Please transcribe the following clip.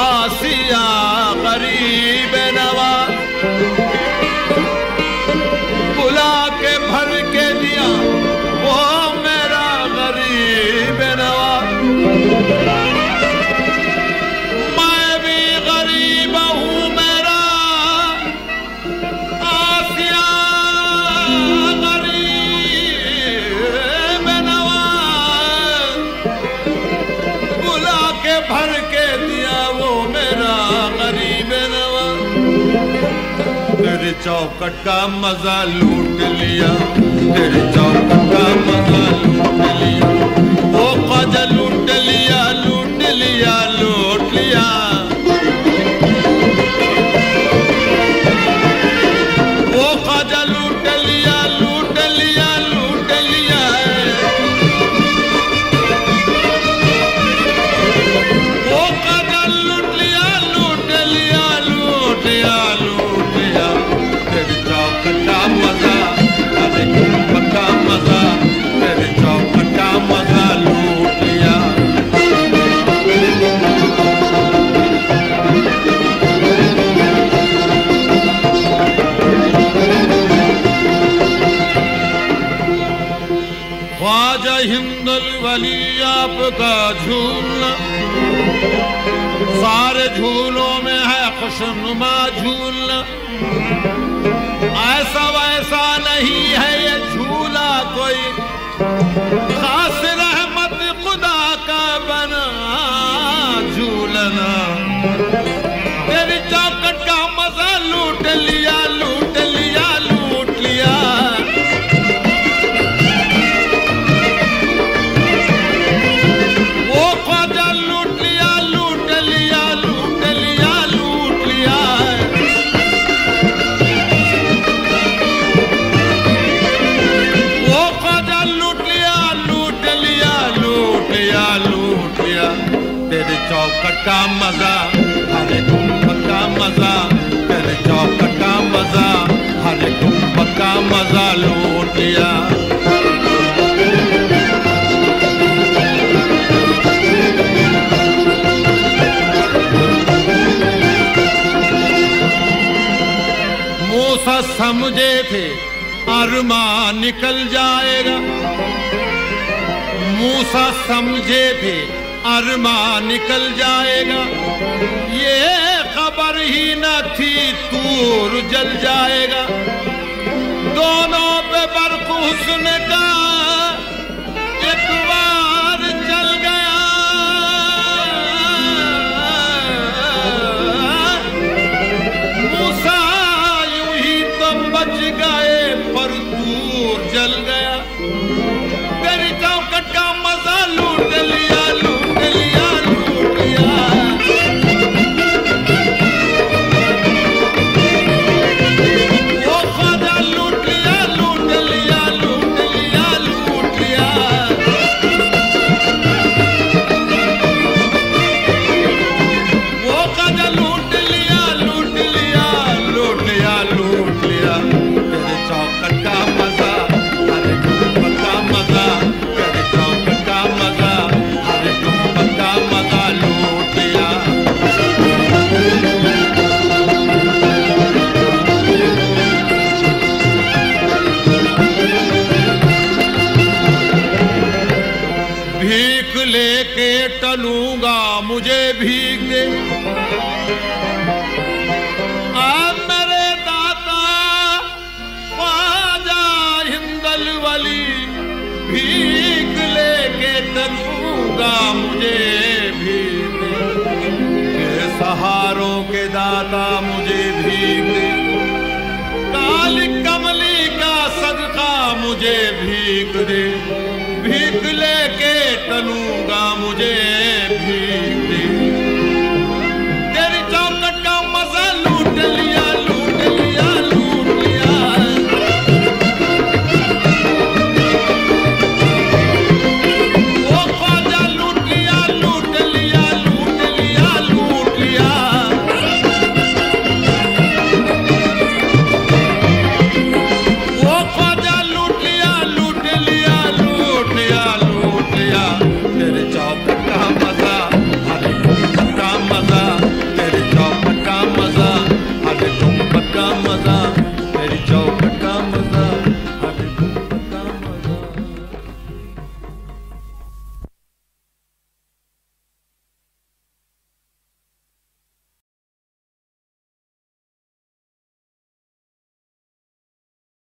आसिया करीब नवा मेरा गरीब नवा तेरे चौकट का मज़ा लूट लिया तेरे चौकट का मज़ा लूट लिया ख्वाजा हिंदल वली आपका झूलना सारे झूलों में है खुशनुमा झूलना ऐसा वैसा नहीं है ये झूला कोई। का मज़ा हरे गुंबद का मज़ा तेरे चौकट का मज़ा हरे गुंबद का मज़ा लूट लिया। मूसा समझे थे, अरमा निकल जाएगा। मूसा समझे थे अरमा निकल जाएगा। ये खबर ही न थी, तूर जल जाएगा। दोनों पे बर्फ़ हुस्न का टलूँगा मुझे भीग दे। आ मेरे दाता पाजा हिंदल वली भीख लेके तरूँगा मुझे भीग दे। सहारों के दाता मुझे